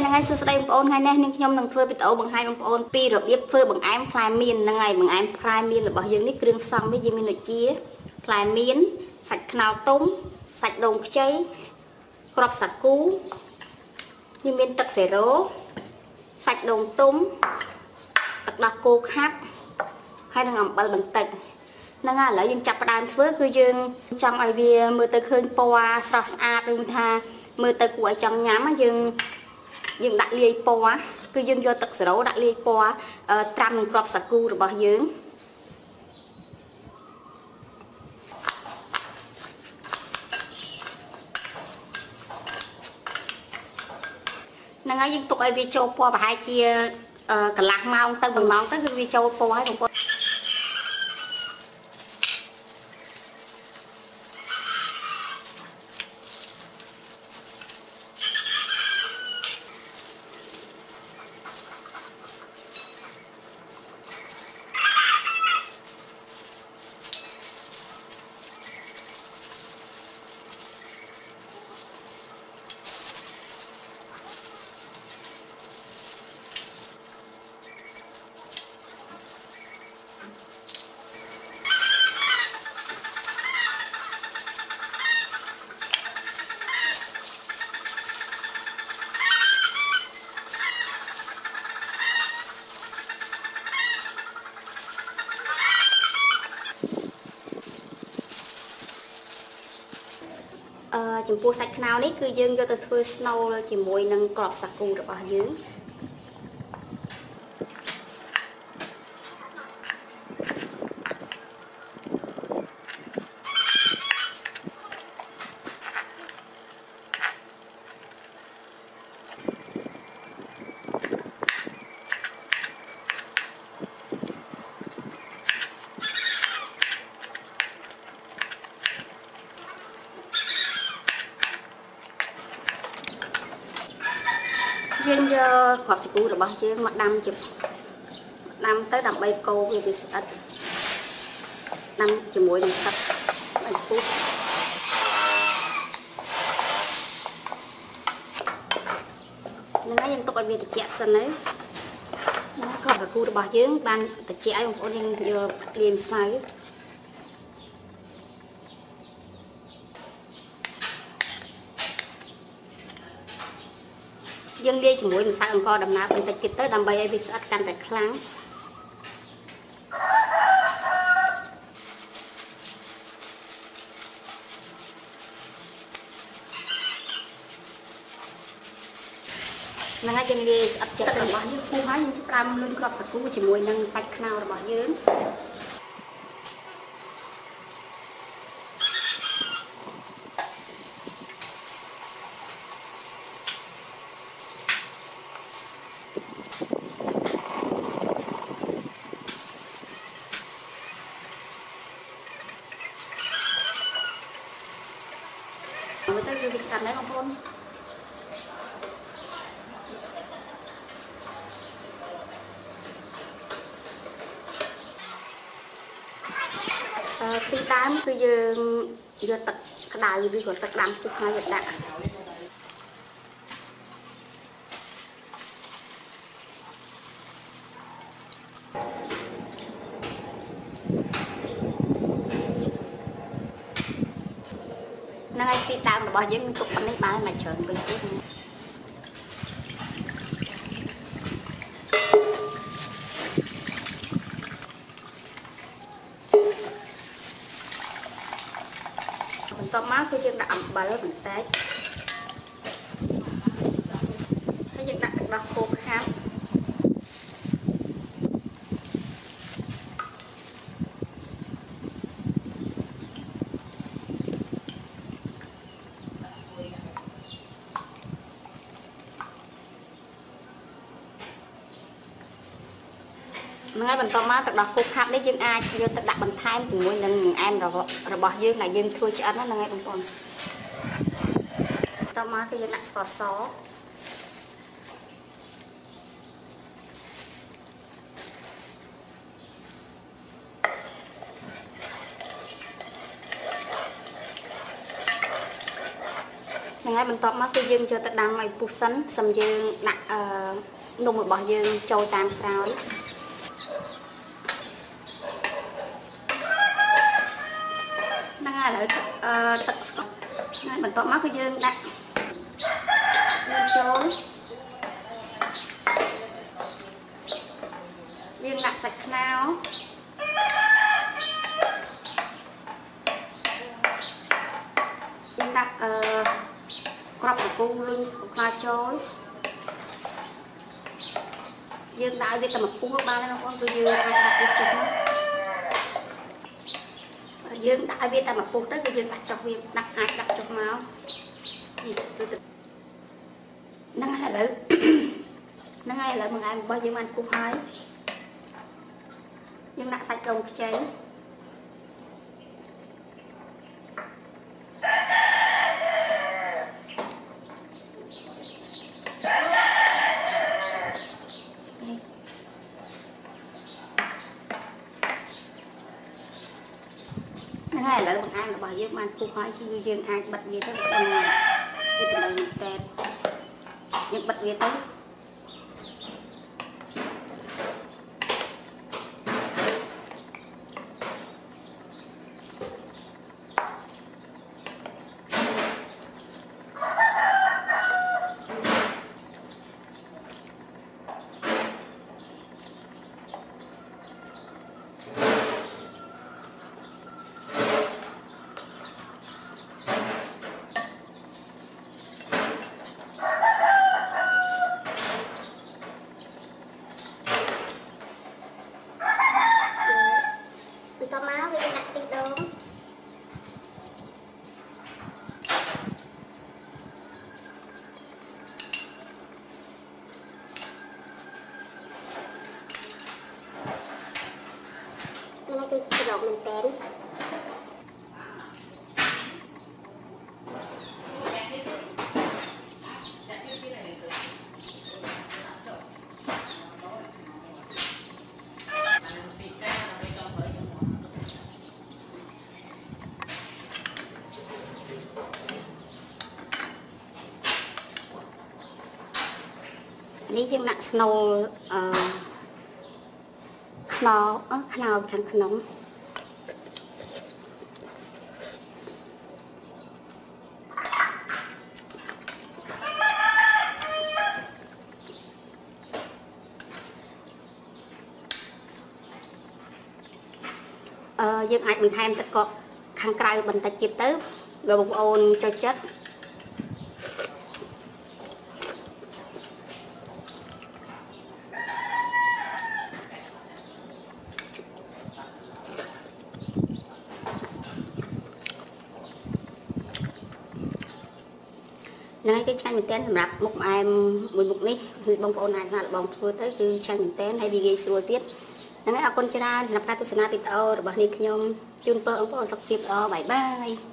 ហ្នឹងហើយសួស្តីបងប្អូនថ្ងៃនេះនាងខ្ញុំនឹងធ្វើវីដេអូបង្ហាញបងប្អូនពីរបៀបធ្វើបង្អែមផ្លែមៀនហ្នឹងហើយបង្អែមផ្លែមៀនរបស់យើងនេះគ្រឿងផ្សំនេះយើងមានដូចជាផ្លែមៀនសាច់ខ្នុរទុំសាច់ដូងខ្ចីគ្រាប់សាគូយើងមានទឹកសេរ៉ូសាច់ដូងទុំទឹកដោះគោខាប់ហើយនឹងអំបិលបន្តិចហ្នឹងហើយឥឡូវយើងចាប់ផ្ដើមធ្វើគឺយើងចង់ឲ្យវាមើលទៅឃើញពណ៌ស្រស់ស្អាតឬថាមើលទៅគួរឲ្យចង់ញ៉ាំយើង យើងដាក់លាយពណ៌គឺយើងយកទឹកសេរ៉ូដាក់លាយពណ៌ត្រាំនឹងគ្រាប់សាគូរបស់យើងហ្នឹងហើយយើងទុកឲ្យវាចូលពណ៌ប្រហែលជាកន្លះម៉ោងទៅ1ម៉ោងទៅគឺវាចូលពណ៌ហើយបងប្អូនអឺ ចំពោះសាច់ខ្នុរនេះគឺយើងយកទៅធ្វើស្នូលជាមួយនឹងក្របសាគូរបស់យើង គ្រាប់សាគូរបស់យើងមកដាំជាដាំទៅដើម្បីកូរវាវាស្អិតដាំជាមួយនឹងទឹកឲ្យពុះហ្នឹងហើយយើងទុកឲ្យវាត្រជាក់សិនទៅណាគ្រាប់សាគូរបស់យើងបានត្រជាក់ហើយបងប្អូនយើងយកលាយម្សៅ យើងលាយជាមួយម្សៅអង្ករដំណើបបន្តិចទៀតទៅដើម្បីឲ្យវាស្អិតកាន់តែខ្លាំងហ្នឹងហើយយើងលាយស្អិតចិត្តរបស់យើងពុះហើយយើងផ្ដើមលុញគ្រាប់សាគូជាមួយនឹងសាច់ខ្នុររបស់យើង មើលទៅវាវាឆ្កាត់ដែរបងប្អូនអឺទីដើមគឺយើងយកទឹកក្តៅឬក៏ទឹកដាំពុះហើយយកដាក់ នឹងហើយទីដើមរបស់យើងមានទុកប៉ុណ្នេះបានមកច្រើនពេកទៀតបន្ទាប់មកគឺយើងដាក់អំបិលបន្តិចហើយយើងដាក់ទឹកដោះគោខាប់ ហ្នឹងហើយបន្តមកទឹកដោះគោខាប់នេះយើងអាចយកទៅដាក់បន្ថែមជាមួយនឹងបង្អែមរបស់យើងដែលយើងធ្វើឆ្អិនហ្នឹងហើយបងប្អូនបន្តមកគឺយើងដាក់ស្ករសហហ្នឹងហើយបន្ទាប់មកគឺយើងយកទៅដាំឲ្យពុះសិនសិមយើងដាក់អឺនំរបស់យើងចូលតាមក្រោយហ្នឹងហើយ ឥឡូវទឹកអឺទឹកស្ករហើយបន្ទាប់មកគឺយើងដាក់យើងចូលយើងដាក់សាច់ខ្នោយើងដាក់អឺក្របសាគូលុញខ្លាចូលយើងដាក់ឲ្យវាតែមកពុះបានហើយបងប្អូនគឺយើងអាចដាក់វាចុះមក យើងដាក់ឲ្យវាតែមកពុះទៅគឺយើងដាក់ចុះវាដាក់អាចដាក់ចុះមកនេះគឺទៅហ្នឹងហើយឥឡូវហ្នឹងហើយឥឡូវបង្អែមរបស់យើងបានពុះហើយយើងដាក់សាច់កូនខ្ចី ឥឡូវបង្អែមរបស់យើងបានពុះហើយគឺយើងអាចបិទវាទៅដល់ហើយវាទៅដល់តែយើងបិទវាទៅបន្ទាប់មកវាដាក់ទីដូង នេះគឺក្រោកមែនតើនេះយើងដាក់ស្នូលអឺ ខ្នោអឺខ្នោខាងក្នុងអឺយើងអាចបន្ថែមទឹកកកខាងក្រៅបន្តិចទៀតទៅបើបងប្អូនចូលចិត្ត នឹងហើយគឺឆ្ងាញ់មែនទែនសម្រាប់មុខម្អែមមួយមុខនេះគឺបងប្អូនអាចស្នាបងធ្វើទៅគឺឆ្ងាញ់មែនទែនហើយវាងាយស្រួលទៀតហ្នឹងហើយអរគុណច្រើនសម្រាប់ការទស្សនាវីដេអូរបស់នេះខ្ញុំជូនពរបងប្អូនសុខភាពល្អបាយបាយ